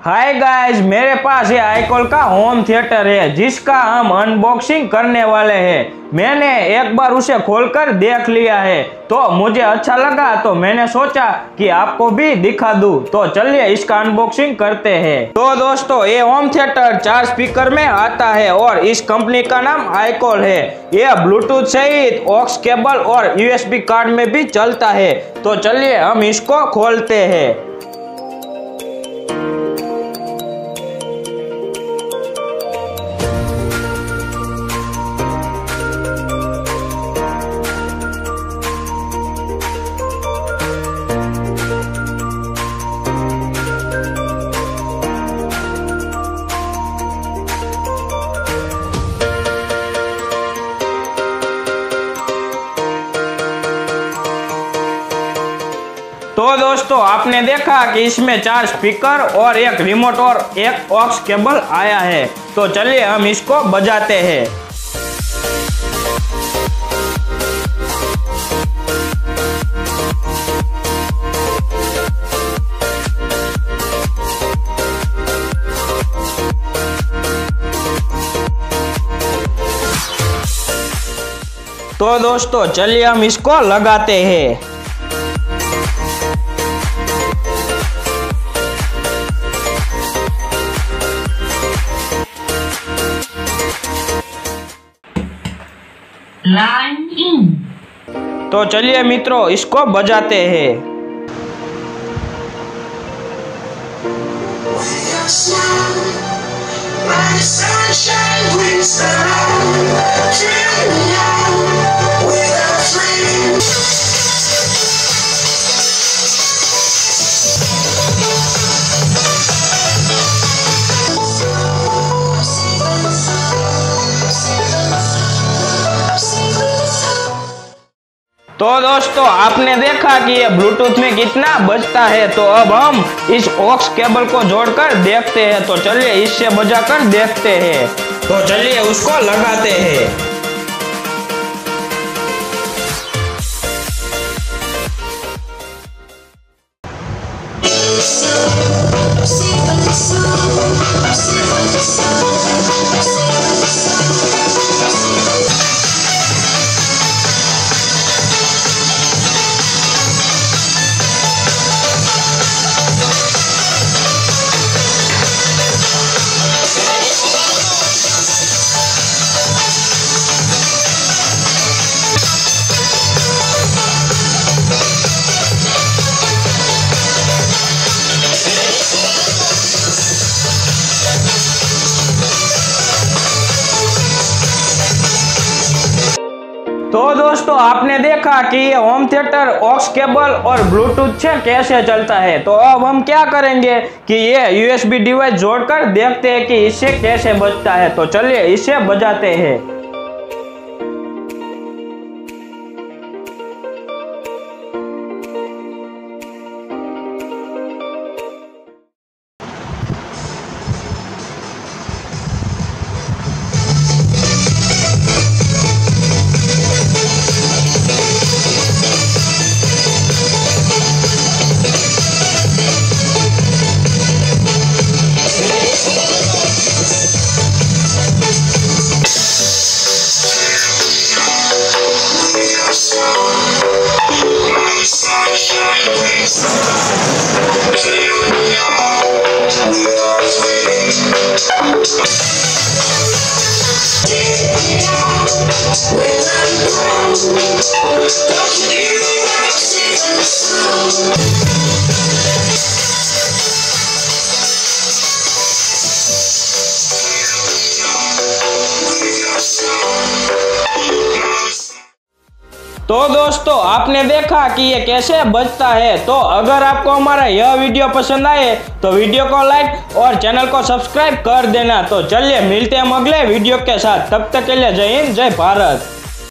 Hi guys मेरे पास ये आईकॉल का होम थिएटर है, जिसका हम अनबॉक्सिंग करने वाले हैं। मैंने एक बार उसे खोलकर देख लिया है। तो मुझे अच्छा लगा तो मैंने सोचा कि आपको भी दिखा दूँ। तो चलिए इसका अनबॉक्सिंग करते हैं। तो दोस्तों, ये होम थिएटर चार स्पीकर में आता है और इस कंपनी का नाम आईकॉल है। ये ब्लूटूथ सहित ऑक्स केबल और यूएसबी कार्ड में भी चलता है। तो चलिए हम इसको खोलते हैं। तो दोस्तों, आपने देखा कि इसमें चार स्पीकर और एक रिमोट और एक ऑक्स केबल आया है। तो चलिए हम इसको बजाते हैं। तो दोस्तों, चलिए हम इसको लगाते हैं। तो चलिए मित्रों इसको बजाते हैं। तो दोस्तों आपने देखा कि ये ब्लूटूथ में कितना बजता है तो अब हम इस ऑक्स केबल को जोड़कर देखते हैं तो चलिए इससे बजाकर देखते हैं तो चलिए उसको लगाते हैं तो दोस्तों, आपने देखा कि ये होम थिएटर ऑक्स केबल और ब्लूटूथ से कैसे चलता है? तो अब हम क्या करेंगे कि ये यूएसबी डिवाइस जोड़कर देखते हैं कि इससे कैसे बचता है। तो चलिए इसे बजाते हैं। तो दोस्तों, आपने देखा कि ये कैसे बचता है। तो अगर आपको हमारा यह वीडियो पसंद आए तो वीडियो को लाइक और चैनल को सब्सक्राइब कर देना। तो चलिए मिलते हैं हम अगले वीडियो के साथ। तब तक के लिए जय हिंद, जय भारत।